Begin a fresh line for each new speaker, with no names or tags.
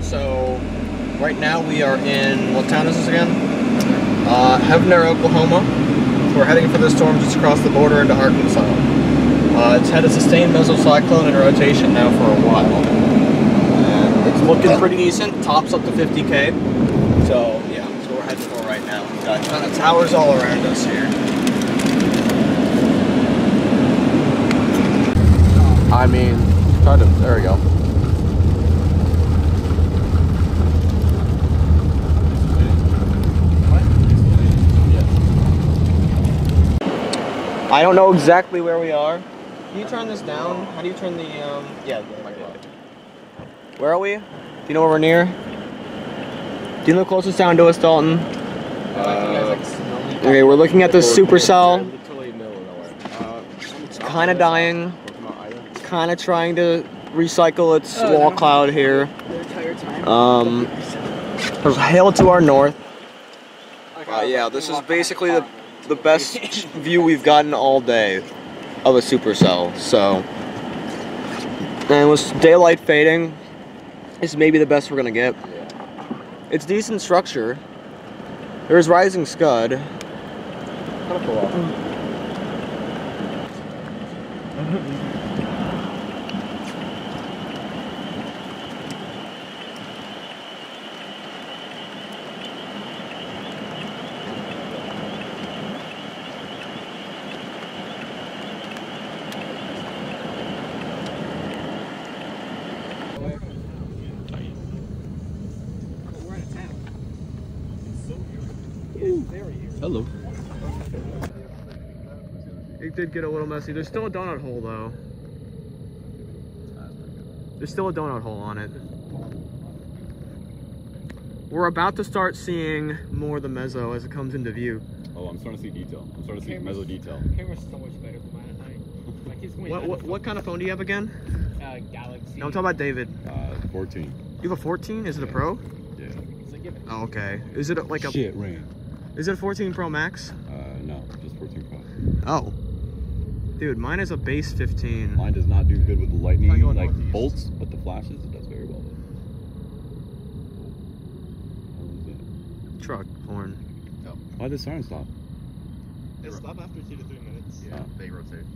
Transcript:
So right now we are in, what town is this again? Uh, Heavener, Oklahoma. We're heading for the storm just across the border into Arkansas. Uh, it's had a sustained mesocyclone in rotation now for a while. And it's looking pretty decent, tops up to 50k. So yeah, that's what we're heading for right now. We've got a ton of towers all around us here. I mean, try to, there we go. I don't know exactly where we are. Can you turn this down? How do you turn the, um, yeah, the microphone. Where are we? Do you know where we're near? Do you know the closest town to us, Dalton? Okay, we're looking at the supercell. It's kind of dying. It's kind of trying to recycle its wall cloud here. Um, there's hail to our north. Uh, yeah, this is basically the the best view we've gotten all day of a supercell. So, and with daylight fading, this maybe the best we're gonna get. It's decent structure. There's rising scud.
Hello.
It did get a little messy. There's still a donut hole though. There's still a donut hole on it. We're about to start seeing more of the meso as it comes into view.
Oh, I'm starting to see detail. I'm starting to see
Cameras.
meso detail.
camera's so much better for mine at night. Like
What, what, what kind of phone do you have again?
uh, Galaxy.
No, I'm talking about David.
Uh, 14.
You have a 14? Is it a Pro?
Yeah.
It's it.
Oh, okay. Is it like a?
Shit, rain.
Is it a 14 Pro Max?
Uh, no, just 14 Pro.
Oh. Dude, mine is a base 15.
Mine does not do good with the lightning, like
northeast.
bolts, but the flashes, it does very well with. What
Truck horn.
was? Why did the siren stop?
They stop after two to three minutes.
Yeah.
They rotate.